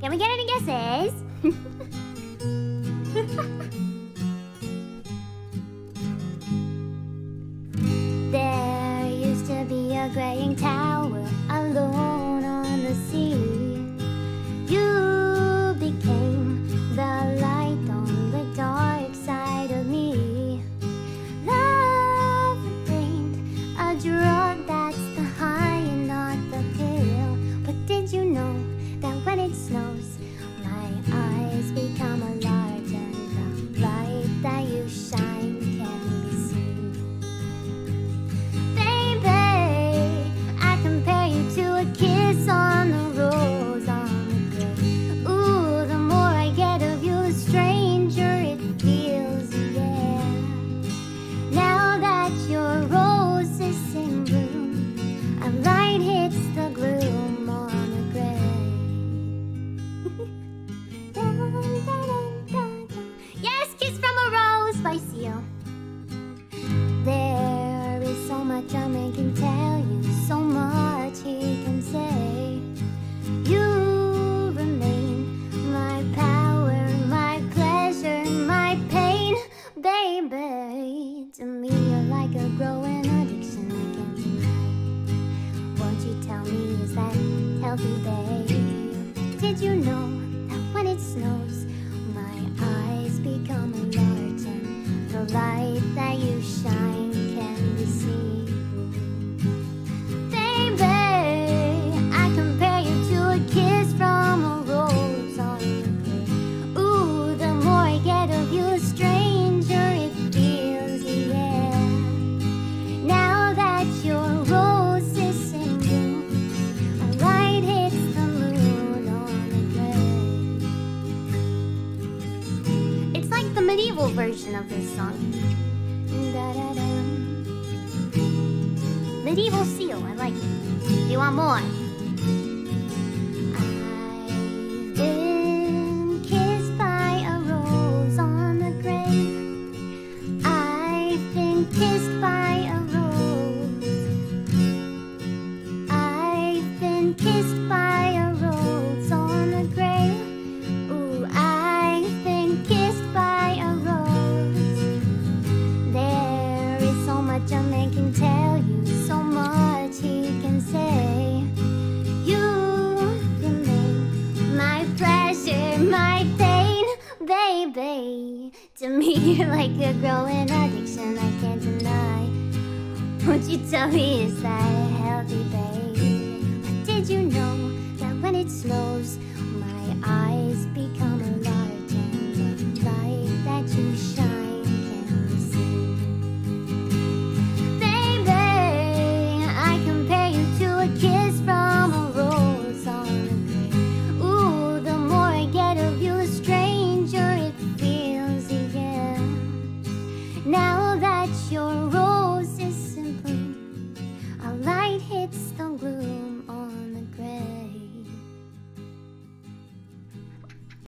Can we get any guesses? there used to be a graying tower alone. house Yeah. terrible version of this song. Medieval seal, I like it. You want more? To me, you're like a growing addiction I can't deny. Won't you tell me, is that healthy, babe? But did you know that when it snows, my eyes become hits the